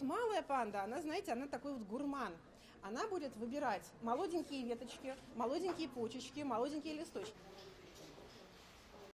Малая панда, она, знаете, она такой вот гурман. Она будет выбирать молоденькие веточки, молоденькие почечки, молоденькие листочки.